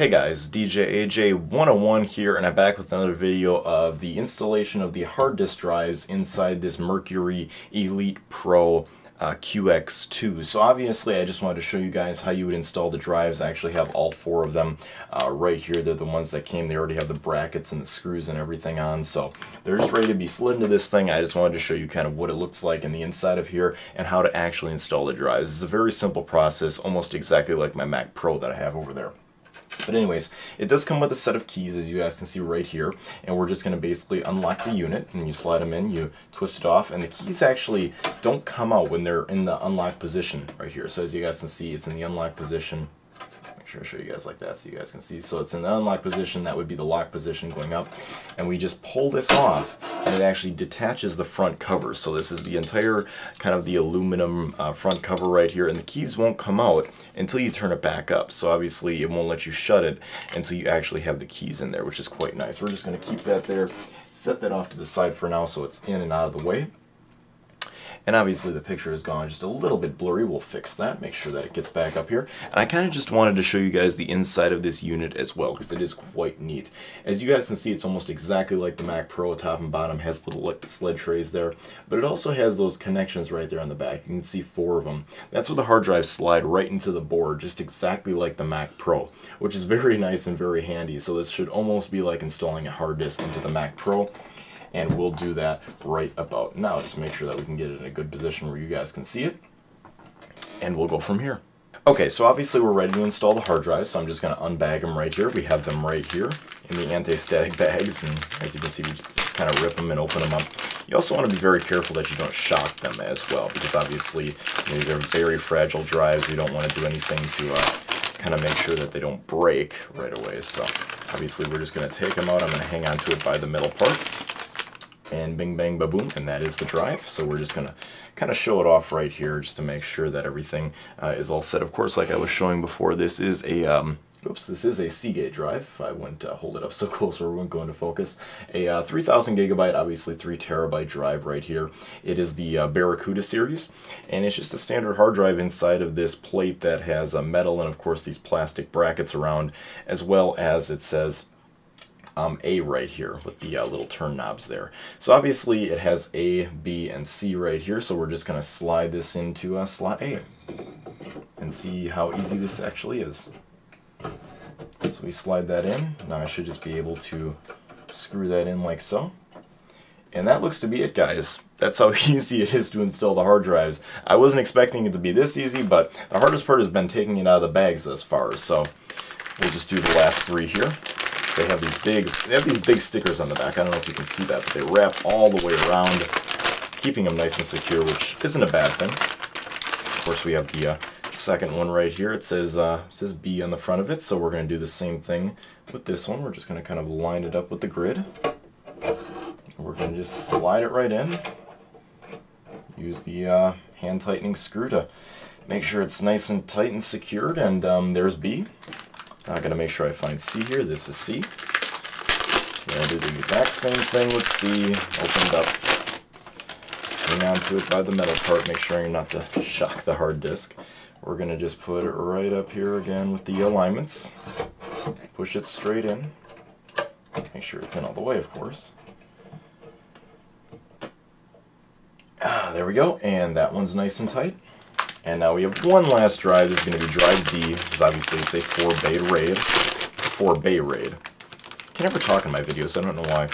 Hey guys, DJ AJ101 here and I'm back with another video of the installation of the hard disk drives inside this Mercury Elite Pro uh, QX2. So obviously I just wanted to show you guys how you would install the drives. I actually have all four of them uh, right here. They're the ones that came. They already have the brackets and the screws and everything on. So they're just ready to be slid into this thing. I just wanted to show you kind of what it looks like in the inside of here and how to actually install the drives. It's a very simple process, almost exactly like my Mac Pro that I have over there. But anyways, it does come with a set of keys, as you guys can see right here, and we're just going to basically unlock the unit, and you slide them in, you twist it off, and the keys actually don't come out when they're in the unlocked position right here. So as you guys can see, it's in the unlocked position, Make sure I show you guys like that so you guys can see. So it's in the unlock position, that would be the lock position going up. And we just pull this off and it actually detaches the front cover. So this is the entire kind of the aluminum uh, front cover right here and the keys won't come out until you turn it back up. So obviously it won't let you shut it until you actually have the keys in there, which is quite nice. We're just going to keep that there, set that off to the side for now so it's in and out of the way. And obviously the picture is gone just a little bit blurry. We'll fix that, make sure that it gets back up here. And I kind of just wanted to show you guys the inside of this unit as well, because it is quite neat. As you guys can see, it's almost exactly like the Mac Pro, top and bottom, has little like, sled trays there. But it also has those connections right there on the back. You can see four of them. That's where the hard drives slide right into the board, just exactly like the Mac Pro, which is very nice and very handy. So this should almost be like installing a hard disk into the Mac Pro and we'll do that right about now. Just make sure that we can get it in a good position where you guys can see it, and we'll go from here. Okay, so obviously we're ready to install the hard drives, so I'm just going to unbag them right here. We have them right here in the anti-static bags, and as you can see, we just kind of rip them and open them up. You also want to be very careful that you don't shock them as well, because obviously you know, these are very fragile drives. We don't want to do anything to uh, kind of make sure that they don't break right away. So obviously we're just going to take them out. I'm going to hang on to it by the middle part and bing bang ba boom and that is the drive. So we're just gonna kind of show it off right here just to make sure that everything uh, is all set. Of course like I was showing before this is a um, oops this is a Seagate drive. I wouldn't uh, hold it up so close or we wouldn't go into focus. A uh, 3000 gigabyte obviously 3 terabyte drive right here. It is the uh, Barracuda series and it's just a standard hard drive inside of this plate that has a metal and of course these plastic brackets around as well as it says um, A right here with the uh, little turn knobs there. So obviously it has A, B, and C right here, so we're just going to slide this into uh, slot A and see how easy this actually is. So we slide that in. Now I should just be able to screw that in like so. And that looks to be it, guys. That's how easy it is to install the hard drives. I wasn't expecting it to be this easy, but the hardest part has been taking it out of the bags thus far. So we'll just do the last three here. They have these big, they have these big stickers on the back. I don't know if you can see that, but they wrap all the way around, keeping them nice and secure, which isn't a bad thing. Of course, we have the uh, second one right here. It says uh, it says B on the front of it, so we're going to do the same thing with this one. We're just going to kind of line it up with the grid. We're going to just slide it right in. Use the uh, hand tightening screw to make sure it's nice and tight and secured. And um, there's B. Now I'm going to make sure I find C here. This is C. We're to do the exact same thing with C. Open it up. Hang on to it by the metal part. Make sure you're not to shock the hard disk. We're to just put it right up here again with the alignments. Push it straight in. Make sure it's in all the way, of course. Ah, there we go. And that one's nice and tight. And now we have one last drive. This is going to be drive D, because obviously it's a 4 bay RAID. 4 bay RAID. I can never talk in my videos, I don't know why.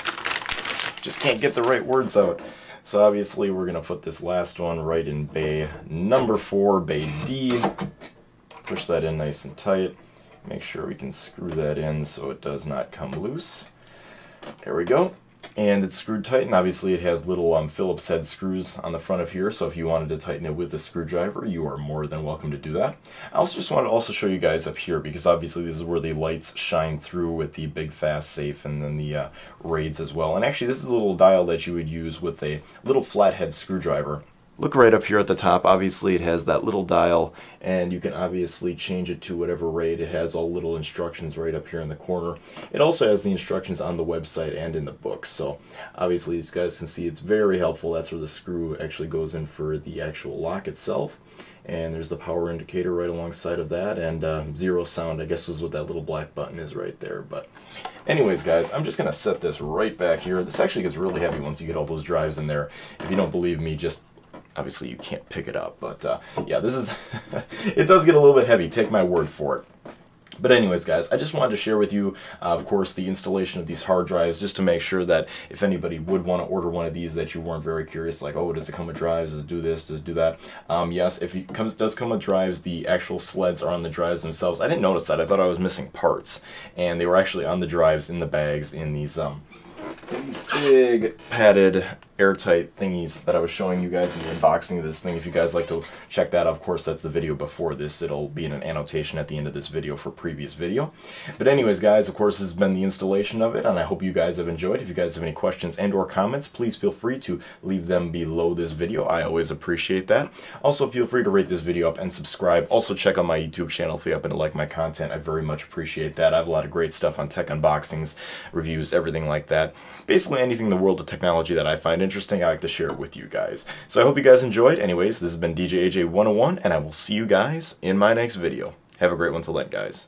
Just can't get the right words out. So obviously we're going to put this last one right in bay number 4, bay D. Push that in nice and tight. Make sure we can screw that in so it does not come loose. There we go and it's screwed tight and obviously it has little um, Phillips head screws on the front of here so if you wanted to tighten it with a screwdriver you are more than welcome to do that. I also just wanted to also show you guys up here because obviously this is where the lights shine through with the big fast safe and then the uh, RAIDs as well and actually this is a little dial that you would use with a little flathead screwdriver Look right up here at the top, obviously it has that little dial and you can obviously change it to whatever RAID. It has all little instructions right up here in the corner. It also has the instructions on the website and in the book. So obviously as you guys can see it's very helpful. That's where the screw actually goes in for the actual lock itself. and there's the power indicator right alongside of that and uh, zero sound I guess is what that little black button is right there but anyways guys I'm just gonna set this right back here this actually gets really heavy once you get all those drives in there if you don't believe me just obviously you can't pick it up but uh, yeah this is it does get a little bit heavy take my word for it but anyways, guys, I just wanted to share with you, uh, of course, the installation of these hard drives, just to make sure that if anybody would want to order one of these, that you weren't very curious, like, oh, does it come with drives? Does it do this? Does it do that? Um, yes, if it comes, does come with drives, the actual sleds are on the drives themselves. I didn't notice that. I thought I was missing parts, and they were actually on the drives in the bags in these um, these big padded airtight thingies that I was showing you guys in the unboxing of this thing. If you guys like to check that, of course, that's the video before this. It'll be in an annotation at the end of this video for previous video. But anyways, guys, of course, this has been the installation of it, and I hope you guys have enjoyed. If you guys have any questions and or comments, please feel free to leave them below this video. I always appreciate that. Also, feel free to rate this video up and subscribe. Also, check out my YouTube channel if you happen to like my content. I very much appreciate that. I have a lot of great stuff on tech unboxings, reviews, everything like that. Basically, anything in the world of technology that I find interesting, I like to share it with you guys. So I hope you guys enjoyed. Anyways, this has been DJ AJ 101, and I will see you guys in my next video. Have a great one till then, guys.